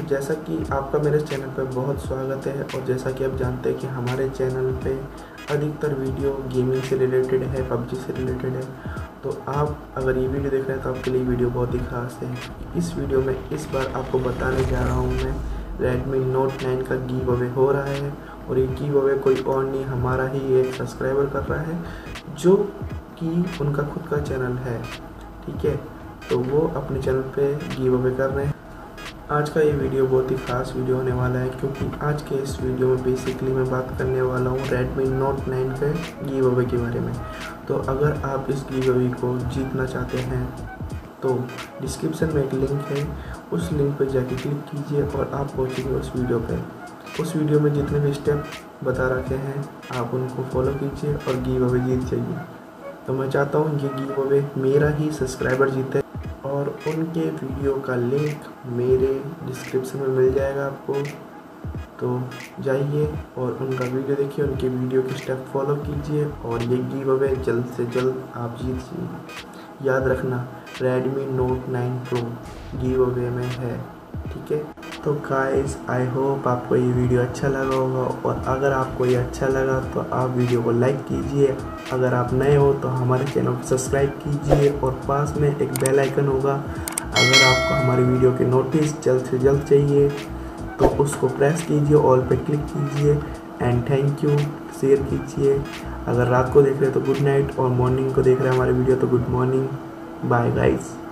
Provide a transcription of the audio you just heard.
जैसा कि आपका मेरे चैनल पर बहुत स्वागत है और जैसा कि आप जानते हैं कि हमारे चैनल पे अधिकतर वीडियो गेमिंग से रिलेटेड है, पबजी से रिलेटेड है। तो आप अगर ये वीडियो देख रहे हैं तो आपके लिए वीडियो बहुत ही खास है। इस वीडियो में इस बार आपको बताने जा रहा हूँ मैं रेडमी नोट नाइन का गी अवे हो रहा है और ये गी अवे कोई और नहीं, हमारा ही एक सब्सक्राइबर कर रहा है, जो कि उनका खुद का चैनल है। ठीक है तो वो अपने चैनल पे गिव अवे कर रहे हैं। आज का ये वीडियो बहुत ही खास वीडियो होने वाला है, क्योंकि आज के इस वीडियो में बेसिकली मैं बात करने वाला हूँ रेडमी नोट 9 के गिव अवे के बारे में। तो अगर आप इस गिव अवे को जीतना चाहते हैं तो डिस्क्रिप्शन में एक लिंक है, उस लिंक पर जाके क्लिक कीजिए और आप पहुँचेंगे उस वीडियो पर उस वीडियो में जितने भी स्टेप बता रखे हैं, आप उनको फॉलो कीजिए और गिव अवे जीत जाइए। तो मैं चाहता हूँ ये गिव अवे मेरा ही सब्सक्राइबर जीते। और उनके वीडियो का लिंक मेरे डिस्क्रिप्शन में मिल जाएगा आपको। तो जाइए और उनका वीडियो देखिए, उनके वीडियो के स्टेप फॉलो कीजिए और ये गिव अवे जल्द से जल्द आप जीत जाइए याद रखना Redmi note 9 pro giveaway में है, ठीक है? तो गाइस आई होप आपको ये वीडियो अच्छा लगा होगा और अगर आपको ये अच्छा लगा तो आप वीडियो को लाइक कीजिए। अगर आप नए हो तो हमारे चैनल को सब्सक्राइब कीजिए और पास में एक बेल आइकन होगा। अगर आपको हमारी वीडियो के नोटिस जल्द से जल्द चाहिए तो उसको प्रेस कीजिए ऑल पे क्लिक कीजिए एंड थैंक यू शेयर कीजिए। अगर रात को देख रहे हैं तो गुड नाइट और मॉर्निंग को देख रहे हैं हमारी वीडियो तो गुड मॉर्निंग बाय गाइज़